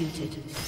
Executed.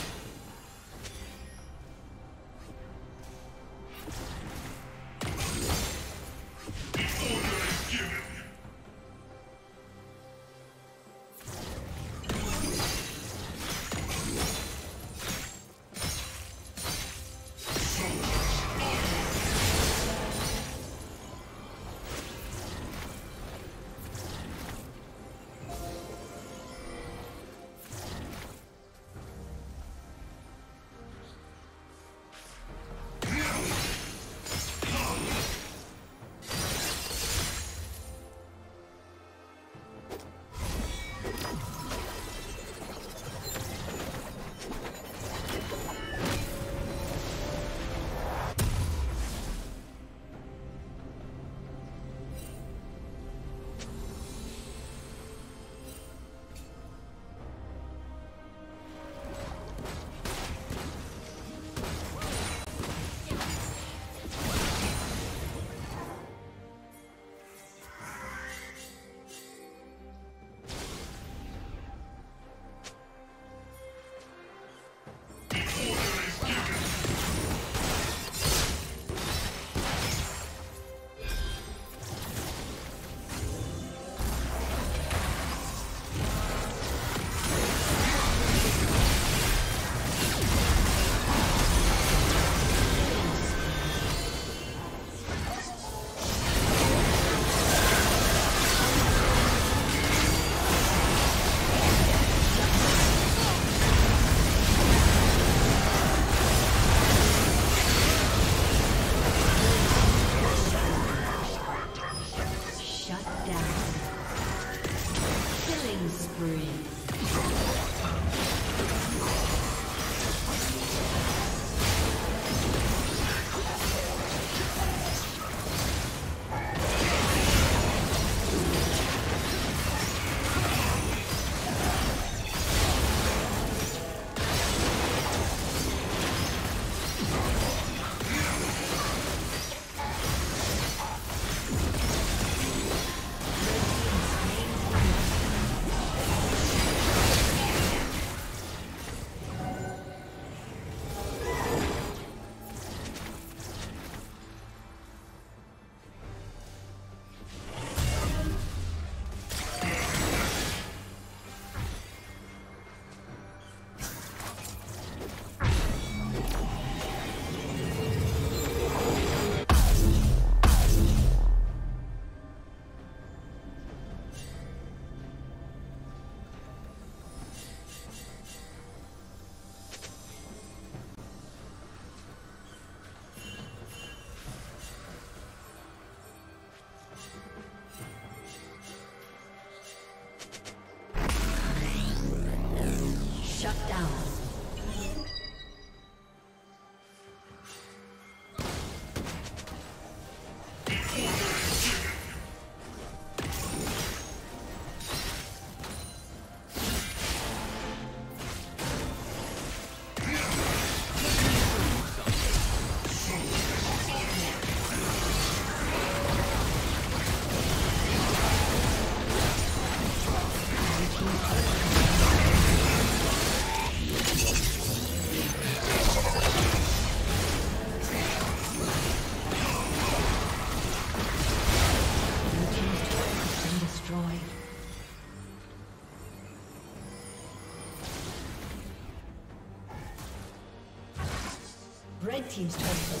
team's turret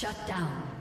Shut down.